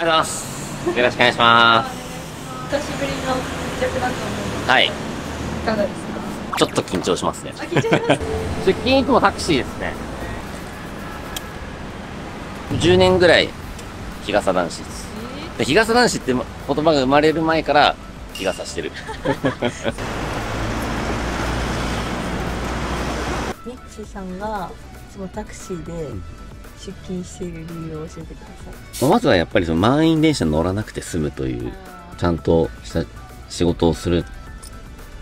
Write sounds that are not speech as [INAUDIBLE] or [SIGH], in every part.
ありがとうございます。よろしくお願いします。久しぶりの密着だと思うんですはい。いかがですかちょっと緊張しますね。す出勤いつもタクシーですね。10年ぐらい日傘男子です。で日傘男子って言葉が生まれる前から日傘してる。ミッチーさんがいつもタクシーで出勤している理由を教えてください。まずはやっぱりその満員電車に乗らなくて済むという、ちゃんとした仕事をする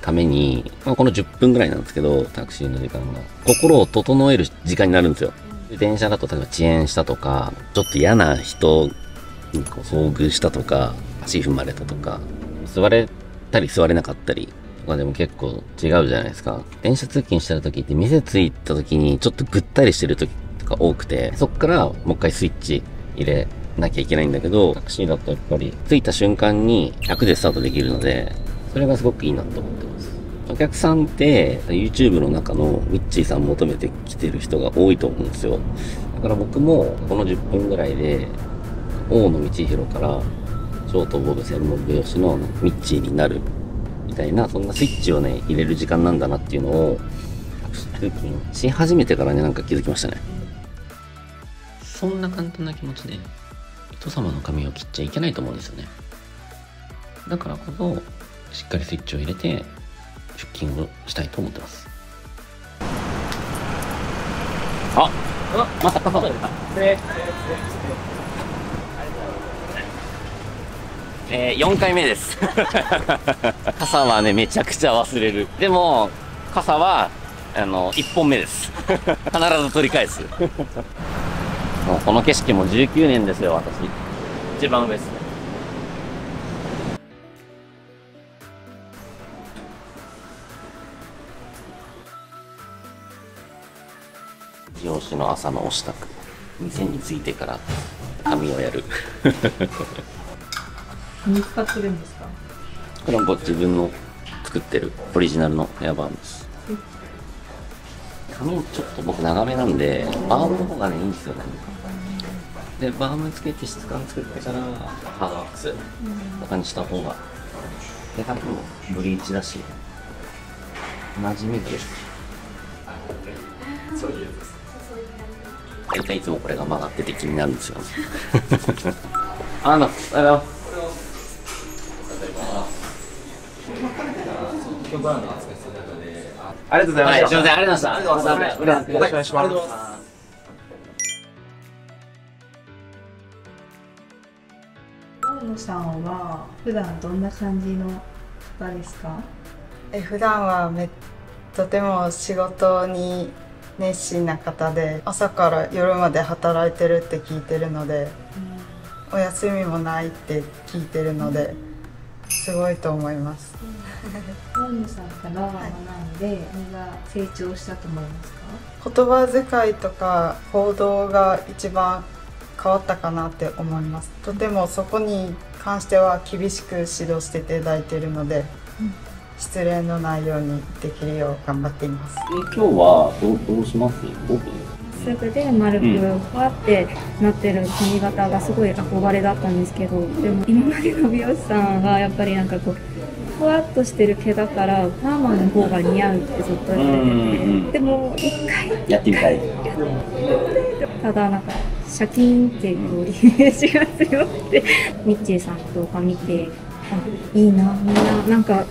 ために、まあ、この10分ぐらいなんですけど、タクシーの時間が、心を整える時間になるんですよ。電車だと例えば遅延したとか、ちょっと嫌な人にこう遭遇したとか、足踏まれたとか、座れたり座れなかったりとかでも結構違うじゃないですか。電車通勤してる時って店着いた時にちょっとぐったりしてる時とか多くて、そっからもう一回スイッチ入れなきゃいけないんだけど、タクシーだとやっぱり着いた瞬間に100でスタートできるので、それがすごくいいなと思ってます。お客さんって YouTube の中のミッチーさん求めてきてる人が多いと思うんですよ。だから僕もこの10分ぐらいで大野道弘からショートボブ専門美容師のミッチーになるみたいな、そんなスイッチをね、入れる時間なんだなっていうのを、通勤し始めてからね、なんか気づきましたね。そんな簡単な気持ちで、人様の髪を切っちゃいけないと思うんですよね。だからこそ、しっかりスイッチを入れて、出勤をしたいと思ってます。ああまた傘が出た。えー、4回目です。[LAUGHS] 傘はね、めちゃくちゃ忘れる。でも、傘は、あの、1本目です。[LAUGHS] 必ず取り返す。もうこの景色も19年ですよ、私。一番上ですね。上司の朝のお支度。店に着いてから髪をやる。[LAUGHS] 何使ってるんですか？これは自分の作ってるオリジナルのヘアバです。髪ちょっと僕長めなんで、バームの方がね、いいんですよね。で、バームつけて質感作ってから、ハードワックスとかにした方が、で、髪もブリーチだし、馴染みが出る。大体いつもこれが曲がってて気になるんですよね。あの、あの、ありがとうございまはい。すみません、ありがとうございました。ありがとうございますよろしくお願いします。さんは普段どんな感じの方ですか？え普段はめとても仕事に熱心な方で朝から夜まで働いてるって聞いてるのでお休みもないって聞いてるのですごいと思います。大野さんから学んで何が成長したと思いますか？言葉遣いとか行動が一番変わったかなって思います。とてもそこに関しては厳しく指導していただいているので、失礼のないようにできるよう頑張っています。今日はどうどうします？僕すぐで丸くうんふわってなってる髪型がすごい憧れだったんですけどでも今までの美容師さんはやっぱりなんかこうふわっとしてる毛だからパーマの方が似合うってずっと言われててでも一回やってみたい。ただなんかシャキンっていうイメージが強くてミッチーさんの動画見てあいいなみんななんか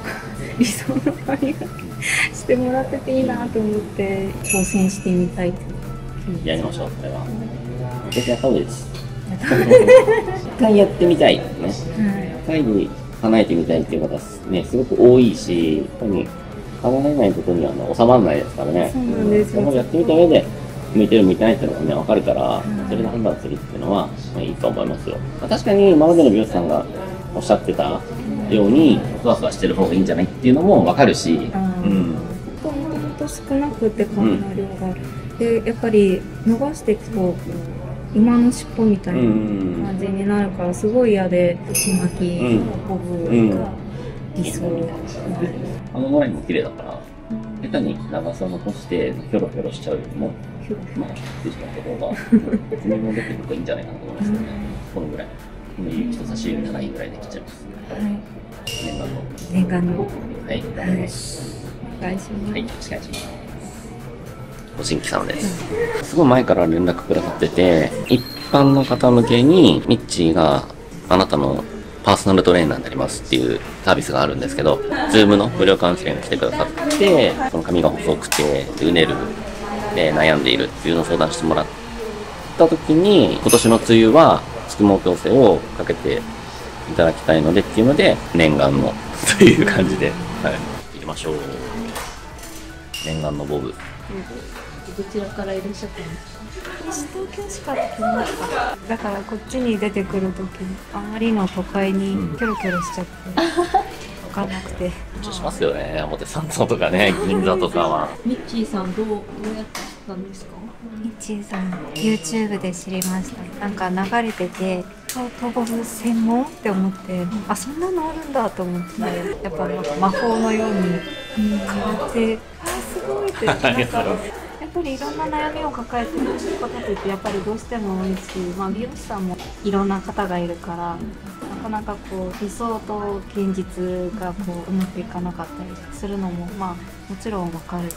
理想の髪型してもらってていいなと思って挑戦してみたいやりましょう、これは。絶対やった方がいいです。一回やってみたい。ね。はい一回に叶えてみたいっていう方ね、すごく多いし、やっぱり叶えないことにはね、収まらないですからね。そうなんですよやってみた上で、向いてる向いてないっていうのがね、わかるから、それで判断するっていうのは、まあ、いいと思いますよ。まあ、確かに今までの美容師さんがおっしゃってたように、ふわふわしてる方がいいんじゃないっていうのもわかるし、うん。もともと少なくて髪の量が、でやっぱり伸ばしていくと今の尻尾みたいなうん。感じになるからすごい嫌で内巻きうん。ボブが理想、あのラインも綺麗だから、下手に長さを残して、ひょろひょろしちゃうよりも、まあ、失礼したところが、爪も出てるとい。い。んじゃない。かなと思い。ますけどね。このぐらい。人差し指のラインぐらい。で切っちゃい。ます。はい。念願の。念願の。はい、頑張ります。お願い。します。はい、よろしくお願い。します。お新規さんです。すごい。前から連絡くださってて、一般の方向けに、ミッチーがあなたのパーソナルトレーナーになりますってい。うサービスがあるんですけど、 Zoom の無料カウンセリング来てくださって、その髪が細くて、うねる、で悩んでいるっていうのを相談してもらった時に、今年の梅雨は宿毛矯正をかけていただきたいのでっていうので、念願のという感じで、はい、行きましょう。念願のボブ。どちらからいらっしゃったんですか？東京しか来ましただからこっちに出てくるときにあまりの都会にキョロキョロしちゃって。分 [LAUGHS] かんなくて。緊張しますよね。表参道とかね、[LAUGHS] 銀座とかは。ミッチーさんどうどうやったんですか？ミッチーさん YouTube で知りました。なんか流れてて東東国専門って思ってあそんなのあるんだと思ってやっぱなんか魔法のように変わってあすごいってなんかっぱりいろんな悩みを抱えてる方ってやっぱりどうしても多いし、まあ、美容師さんもいろんな方がいるからなかなかこう理想と現実がこううまくいかなかったりするのもまあもちろんわかるし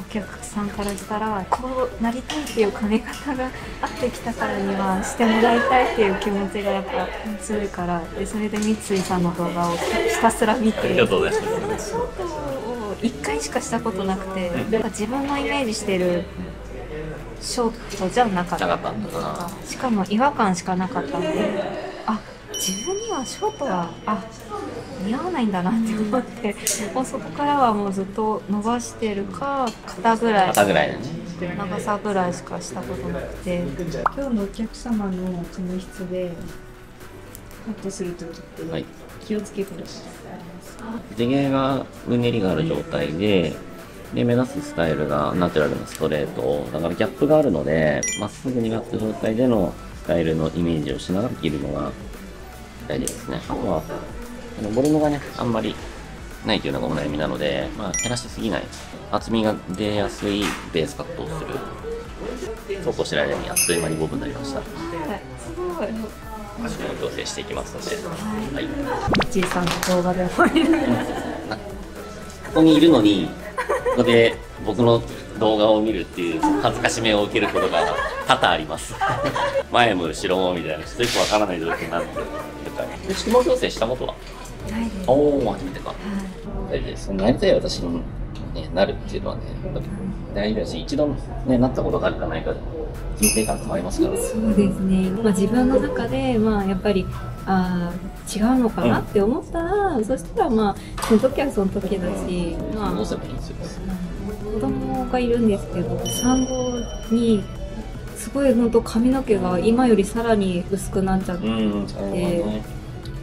お客さんからしたらこうなりたいっていう髪型が合ってきたからにはしてもらいたいっていう気持ちがやっぱ強いからでそれで三井さんの動画をひたすら見てありがとうございます。ショートを1回しかしたことなくて、なんか自分のイメージしてるショートじゃなかった。なかったな。しかも違和感しかなかったのであ自分にはショートはあ似合わないんだなって思ってもうそこからはもうずっと伸ばしてるか肩ぐらい。肩ぐらいでね。長さぐらいしかしたことなくて。今日のお客様の髪質でカットするときって、はい。気をつけてる地毛がうねりがある状態で、で、目指すスタイルがナチュラルなストレート。だからギャップがあるので、まっすぐになった状態でのスタイルのイメージをしながら切るのが大事ですね。あとは、ボリュームがね、あんまりないというのがお悩みなので、まあ、減らしすぎない。厚みが出やすいベースカットをする。そうこうしてる間にあっという間にボブになりました。すごい足も調整していきますので。はい。ミッチーさんの動画でもここにいるのに、ここで僕の動画を見るっていう恥ずかしめを受けることが多々あります。前も後ろもみたいな、ちょっとよくわからない状況になってる。宿毛矯正したことは？ないですおお、初めてか。大事です。なりたい私に、ね、なるっていうのはね、大事だし、一度ね、なったことがあるかないかで、人生観変わりますから。そうですね、まあ、自分の中で、まあ、やっぱりあー違うのかなって思ったら、そしたらまあその時はその時だし、まあ、どうんですよ。子供がいるんですけど産後にすごい本当髪の毛が今よりさらに薄くなっちゃって。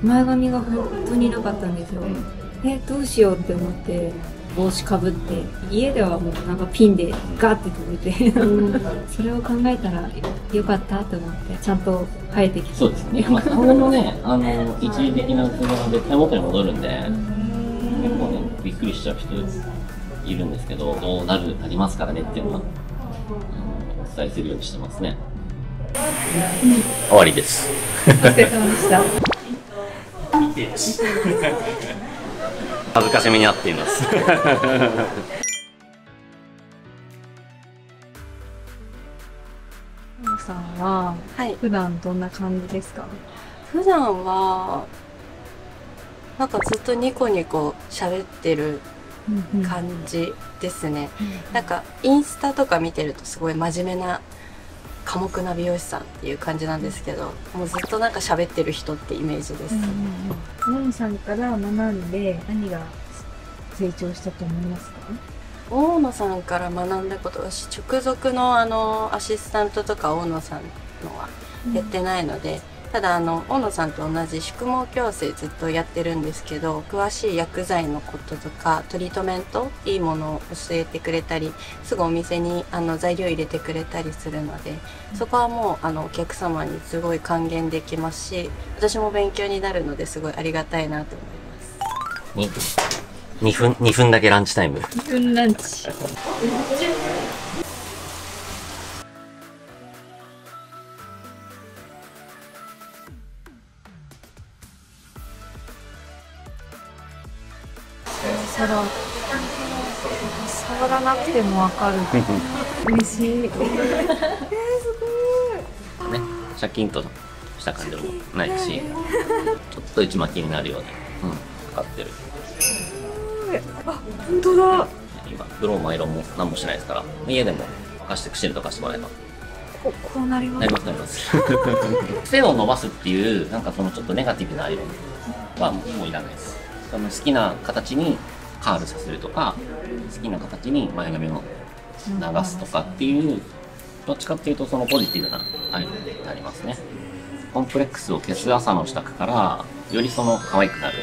前髪が本当になかったんですよ、えどうしようって思って帽子かぶって家ではもうなんかピンでガッて止めて [LAUGHS] それを考えたらよかったと思ってちゃんと生えてきてそうですね。まあ、顔のね、あの、一時的な薄毛は絶対元に戻るんで、結構ね、びっくりしちゃう人いるんですけど、どうなる、なりますからねっていうのは、うんお伝えするようにしてますね。終わりです。お疲れ様でした [LAUGHS] 恥ずかしめにあっています。[LAUGHS] 皆さんははい。普段どんな感じですか？普段は、なんかずっとニコニコ喋ってる感じですね。なんかインスタとか見てるとすごい真面目な寡黙な美容師さんっていう感じなんですけど、もうずっとなんか喋ってる人ってイメージです。モンさんから学んで何が成長したと思いますか？大野さんから学んだこと私直属のあのアシスタントとか大野さんのはやってないので、ただあの大野さんと同じ宿毛矯正ずっとやってるんですけど詳しい薬剤のこととかトリートメントいいものを教えてくれたりすぐお店にあの材料入れてくれたりするのでそこはもうあのお客様にすごい還元できますし私も勉強になるのですごいありがたいなと思います。2分、2分だけランチタイム。2分ランチ皿触らなくてもわかる嬉しいえー、すごいね、シャキンとした感じもないし、ちょっと内巻きになるように、うん、かかってる。あ本当だ今、ブローもアイロンも何もしないですから、家でも沸かしてくしるとかしてもらえば。ここうなりますなりますなります。癖 [LAUGHS] を伸ばすっていう、なんかそのちょっとネガティブなアイロンはもういらないです。その好きな形にカールさせるとか、好きな形に前髪を流すとかっていう、どっちかっていうとそのポジティブなアイロンになりますね。コンプレックスを消す朝の支度から、よりその可愛くなる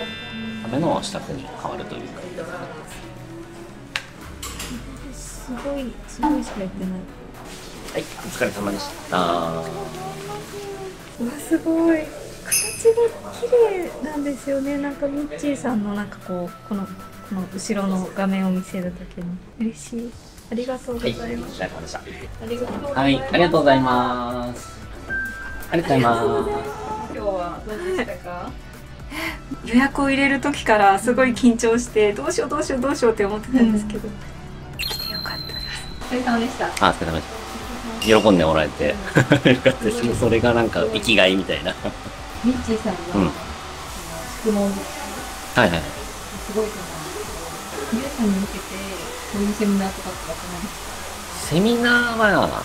ための支度に変わるというか。すごいすごいしか言ってないはい、お疲れ様でした。うわすごい形が綺麗なんですよねなんかミッチーさんのなんかこうこのこの後ろの画面を見せる時に嬉しいありがとうござはい、ます、れ様でした。ありがとうございますはい、ありがとうございます。ありがとうございます。今日はどうでしたか？予約を入れる時からすごい緊張してどうしようどうしようどうしようって思ってたんですけど、来てよかったですお疲れ様でしたあ、お疲れ様でした。喜んでもらえて、[LAUGHS] よかったです。もうそれがなんか生きがいみたいな。ミッチーさんうんの質問はいはい。すごいと思う皆さんに向けてこういうセミナーとかってやってないですセミナーは、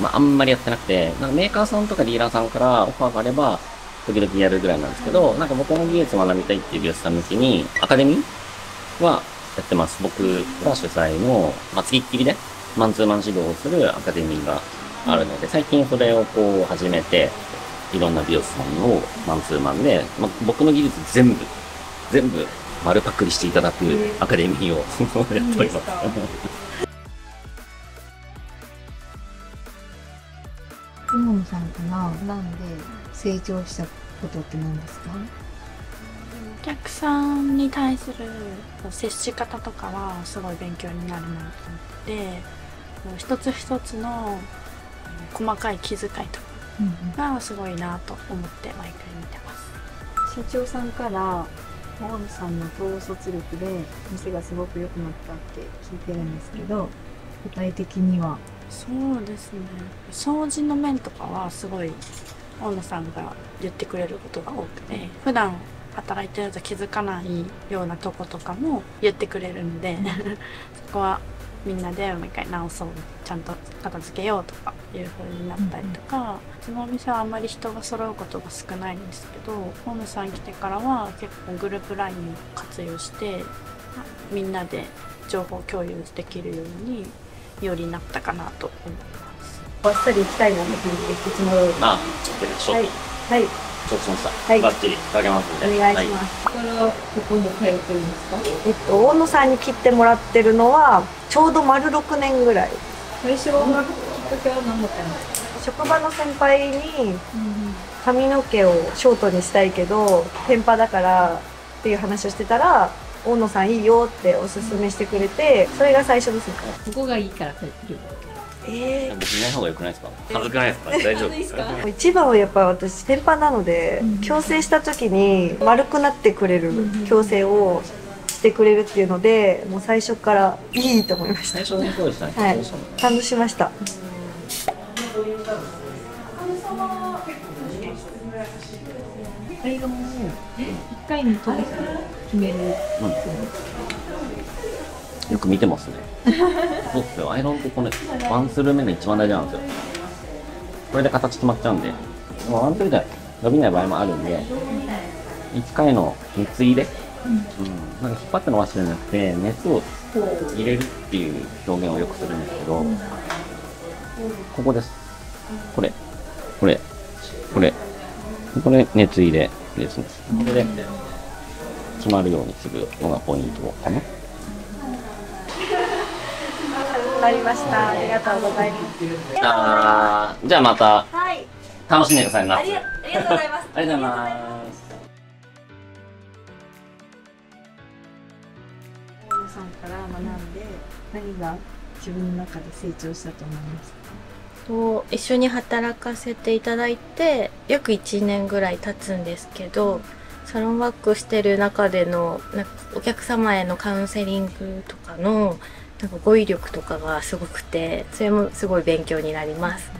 まあ、あんまりやってなくて、なんかメーカーさんとかディーラーさんからオファーがあれば、時々やるぐらいなんですけど、なんか僕の技術を学びたいっていう美容師さん向けに、アカデミーはやってます。僕が主催の、まあ、つきっきりで、マンツーマン指導をするアカデミーがあるので、最近それをこう始めて、いろんな美容師さんをマンツーマンで、まあ、僕の技術全部、全部丸パクリしていただくアカデミーをやっております。友野さんかななんで成長したことって何ですか？お客さんに対する接し方とかはすごい勉強になるなと思って一つ一つの細かい気遣いとかがすごいなと思って毎回見てます。社長さんから大野さんの統率力で店がすごく良くなったって聞いてるんですけど具体的には？そうですね。掃除の面とかはすごい大野さんが言ってくれることが多くて普段働いてると気づかないようなとことかも言ってくれるんで [LAUGHS] そこはみんなでもう一回直そうちゃんと片付けようとかいう風になったりとか、うちのお店はあんまり人が揃うことが少ないんですけど大野さん来てからは結構グループ LINE を活用してみんなで情報共有できるようによりなったかなと思います。バッサリ行きたいなって聞いつも通り。まあ、ちょっと、はい。はい。承知しました。はい。バッチリかけますんで。お願いします、ここからここに通ってるんですか？えっと、大野さんに切ってもらってるのはちょうど丸6年ぐらい。最初のきっかけは何だったんですか？職場の先輩に髪の毛をショートにしたいけど天パだからっていう話をしてたら大野さんいいよっておすすめしてくれてそれが最初ですね。ここがいいからえはい。別にいない方が良くないですか？恥ずくない [LAUGHS] ですか？大丈夫ですか？ー、一番はやっぱり私天パなので、矯正した時に丸くなってくれる矯正をしてくれるっていうのでもう最初からいいと思いました。最初にそうでしたね。はいそうでしたね感動しましたアイロンを一回に通して決めるよく見てますね。そうっすよ。アイロンってこのワンスルー目の一番大事なんですよ。これで形決まっちゃうんで。まあワンスルーじゃ伸びない場合もあるんで、1回の熱入れ、うん、なんか引っ張って伸ばしてるんじゃなくて、熱を入れるっていう表現をよくするんですけど、ここです。これ、これ、これ、これ熱入れですね。これで決まるようにするのがポイントかな。なりましたありがとうございますあーじゃあまたはい楽しんでくださいな。ありがありがとうございますありがとうございます。さんから学んで何が自分の中で成長したと思いますか？と一緒に働かせていただいて約1年ぐらい経つんですけどサロンワークしてる中でのなんかお客様へのカウンセリングとかのなんか語彙力とかがすごくてそれもすごい勉強になります。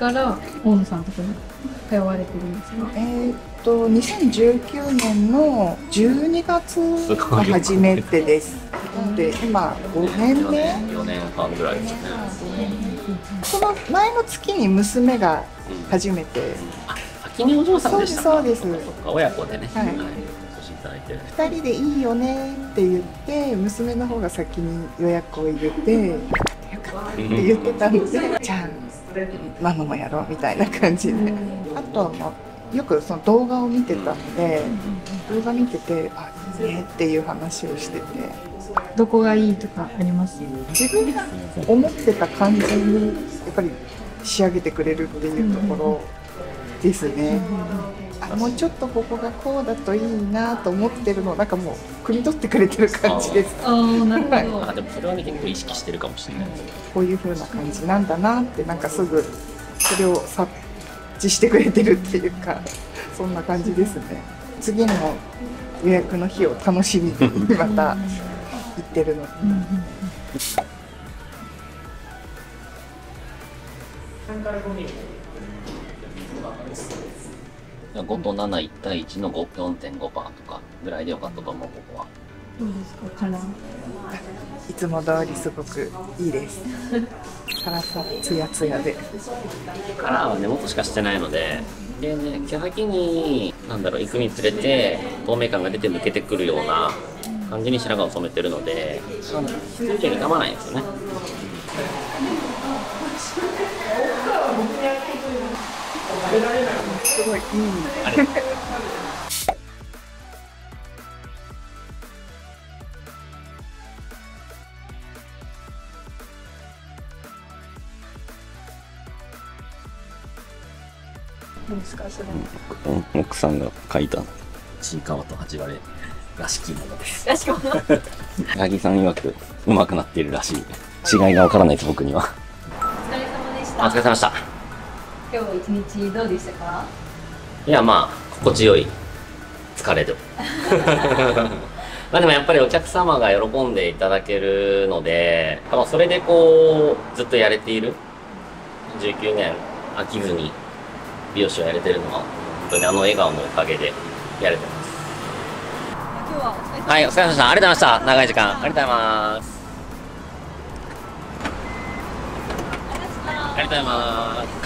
から大野さんのとに通われてるんですか？えーっと2019年の12月が初めてです。で今5年目？4年半ぐらいですね。その前の月に娘が初めて先にお嬢さんそうでしたか？そうです親子でね。はいお越しいただいて。2人でいいよねって言って娘の方が先に予約を入れてよかったよかったって言ってたのでじゃあママもやろうみたいな感じであとはもうよくその動画を見てたので動画見ててあいいねっていう話をしてて。どこがいいとかあります？自分が思ってた感じにやっぱり仕上げてくれるっていうところですね。あもうちょっとここがこうだといいなと思ってるのをなんかもう汲み取ってくれてる感じです。ああなるはい。ほどあでもそれはね結構意識してるかもしれない。こういう風な感じなんだなってなんかすぐそれを察知してくれてるっていうかそんな感じですね。次の予約の日を楽しみに [LAUGHS] また行ってるの。で。5と7、1対1の5 4.5%とかぐらいでよかったと思う、ここは。どうですかいつも通りすごくいいです。辛さツヤツヤで。カラーは根元しかしてないので、でね、毛先に、なんだろう、行くにつれて、透明感が出て抜けてくるような感じに白髪を染めてるので、必要以上に傷まないんですよね。すごいいい。あ奥さんが描いたちいかわと八割らしきものです。らしくもない八木さん曰く上手くなっているらしい。違いがわからないです、僕には。お疲れ様でしたお疲れ様でした。今日一日どうでしたか？いや、まあ、心地よい疲れで。[LAUGHS] まあでもやっぱりお客様が喜んでいただけるので、まあそれでこう、ずっとやれている。19年飽きずに美容師をやれてるのは、本当にあの笑顔のおかげでやれてます。今日はお疲れ様はい、お疲れ様でした。ありがとうございました。長い時間。ありがとうございます。ありがとうございます。